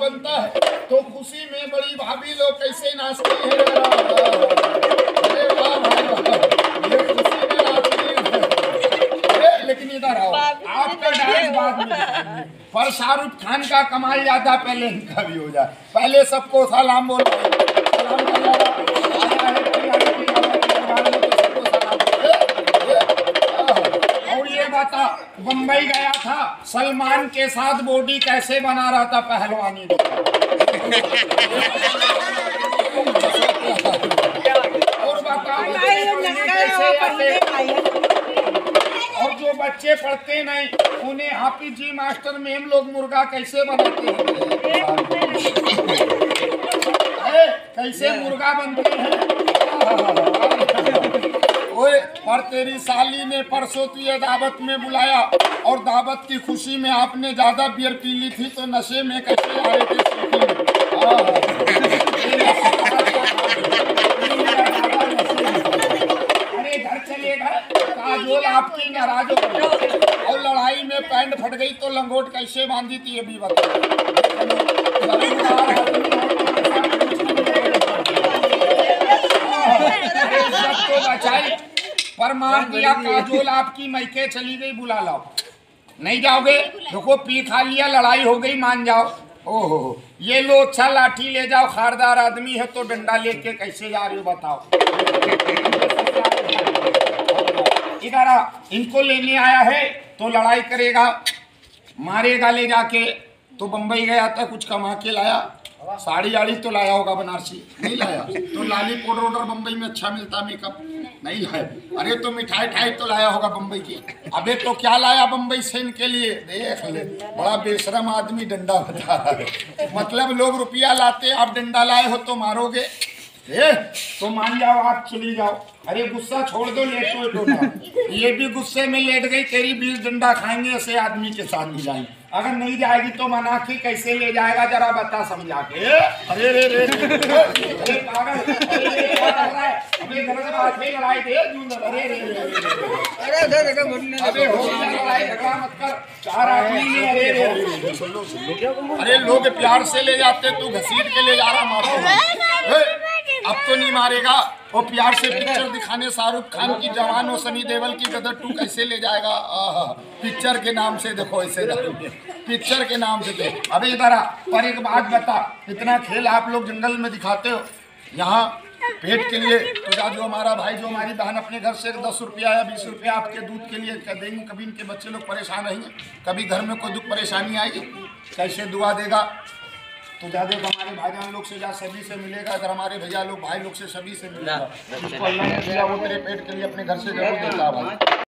बनता है तो खुशी में बड़ी भाभी लोग कैसे नाचती है है लेकिन इधर आओ आपका डांस बाद में पर शाहरुख खान का कमाल ज़्यादा पहले इनका भी हो जाए पहले सबको सलाम बोलो है तो। और ये बता बम्बई गया था सलमान के साथ बॉडी कैसे बना रहा था पहलवानी और और जो बच्चे पढ़ते नहीं उन्हें हाफिज जी मास्टर मेम लोग मुर्गा कैसे बनाते हैं? कैसे मुर्गा बनते हैं? पर तेरी साली ने परसों तुझे दावत में बुलाया और दावत की खुशी में आपने ज़्यादा बियर पी ली थी तो नशे में कैसे आए थे काजोल आपकी नाराज़। हो और लड़ाई में पैंट फट गई तो लंगोट कैसे बांधी थी ये भी बताओ तो बचाई। पर मार दिया काजोल आपकी मैके चली गई बुला लाओ। नहीं जाओगे? देखो पी खा लिया लड़ाई हो गई मान जाओ। ओहो ये लो अच्छा लाठी ले जाओ खारदार आदमी है तो डंडा लेके कैसे जा रही हो बताओ। इधर आ इनको लेने आया है तो लड़ाई करेगा। मारेगा ले जाके तो बम्बई गया था कुछ कमा के लाया। साड़ी आड़ी तो लाया होगा बनारसी। नहीं लाया। तो लाली पाउडर ऑर्डर बम्बई में अच्छा मिलता मेकअप नहीं है। अरे तो मिठाई ठाई तो लाया होगा बम्बई की। अबे तो क्या लाया बम्बई से इनके लिए? देख ले, बड़ा बेशरम आदमी डंडा बता रहा है। मतलब लोग रुपया लाते, आप डंडा लाए हो तो मारोगे। ए, तो मान जाओ आप चली जाओ। अरे गुस्सा छोड़ दो लेटो लेटो ना। ये भी गुस्से में लेट गई तेरी बीस डंडा खाएँगे ऐसे आदमी के साथ भी जाएँगे। अगर नहीं जाएगी तो मना के कैसे ले जाएगा जरा बता समझा के। अरे रे रे अरे लोग प्यार से ले जाते तू घसीट के ले जा रहा मारो अब तो नहीं मारेगा। वो प्यार से पिक्चर दिखाने, शाहरुख खान की जवान और सनी देवल की गदर टू कैसे ले जाएगा? पिक्चर के नाम से देखो, ऐसे पिक्चर के नाम से देखो। अबे इधर आ, पर एक बात बता, इतना खेल आप लोग जंगल में दिखाते हो। यहाँ पेट के लिए तो जो हमारा भाई, जो हमारी बहन अपने घर से दस रुपया या बीस रुपया आपके दूध के लिए क्या देंगे, कभी इनके बच्चे लोग परेशान रहेंगे, कभी घर में कोई दुख परेशानी आएगी, कैसे दुआ देगा? तो ज़्यादा हमारे भाई बहन लोग से जा सभी से मिलेगा अगर हमारे भैया लोग भाई लोग से सभी से मिलेगा। उसको अल्लाह ने दिया वो तेरे पेट के लिए अपने घर से ज़रूर देता है भाई।